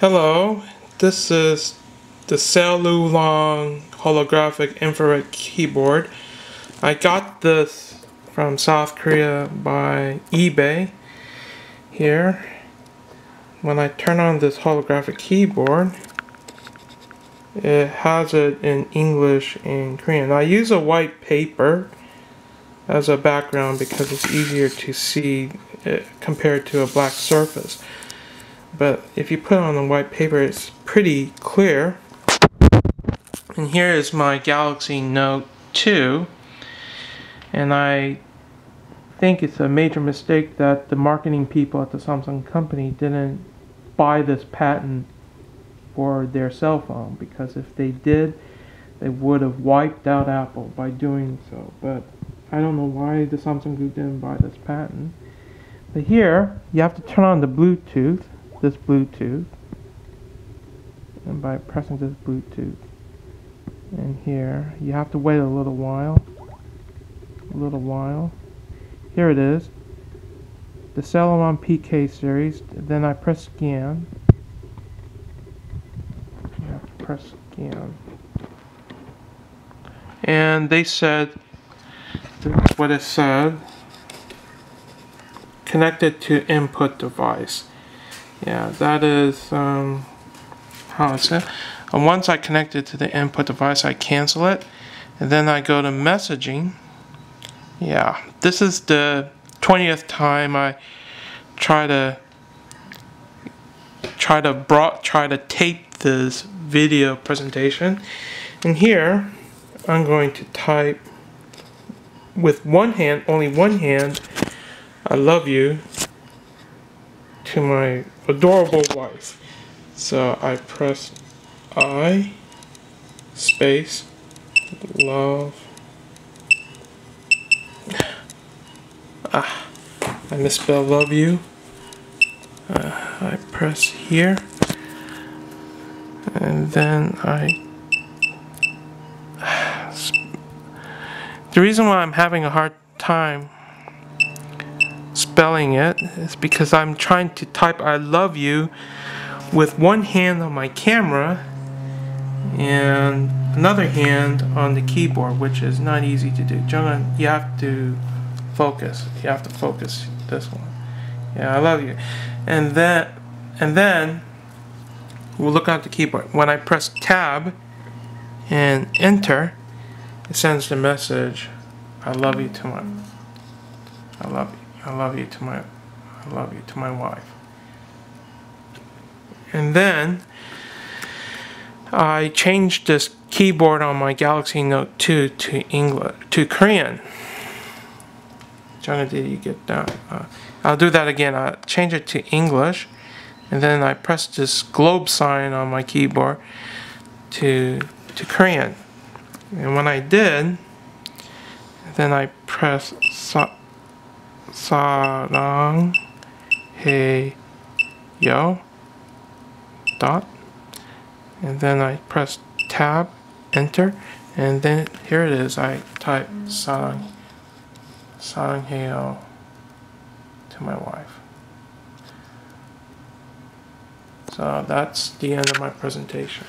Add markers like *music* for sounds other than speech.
Hello, this is the Celluon holographic infrared keyboard. I got this from South Korea by eBay here. When I turn on this holographic keyboard, it has it in English and Korean. I use a white paper as a background because it's easier to see eh, compared to a black surface but if you put it on the white paper it's pretty clear. And here is my Galaxy Note 2 and I think it's a major mistake that the marketing people at the Samsung company didn't buy this patent for their cell phone because if they did they would have wiped out Apple by doing so. But I don't know why the Samsung group didn't buy this patent. But here you have to turn on the Bluetooth this Bluetooth and by pressing this Bluetooth in here you have to wait a little while a little while. Here it is the Celluon PK series. Then I press scan. Press scan. And they said what it said connected to input device yeah that is um, how it's it? And once I connect it to the input device I cancel it and then I go to messaging. Yeah this is the 20th time I try to try to brought try to tape this video presentation. And here I'm going to type with one hand only one hand I love you to my adorable wife. So I press I space love. Ah, I misspelled love you. Uh, I press here and then I *sighs* the reason why I'm having a hard time spelling it is because I'm trying to type I love you with one hand on my camera and another hand on the keyboard which is not easy to do. Jungwon, you have to focus. You have to focus this one. Yeah, I love you. And then and then we'll look at the keyboard. When I press tab and enter, it sends the message I love you to my I love you. I love you to my I love you to my wife. And then I changed this keyboard on my Galaxy Note 2 to English to Korean. Jonah, did you get that? Uh, I'll do that again. I change it to English, and then I press this globe sign on my keyboard to to Korean. And when I did, then I press 사 sarang hey yo dot. And then I press tab enter. And then here it is. I type sarang sarang hey yo to my wife. So that's the end of my presentation.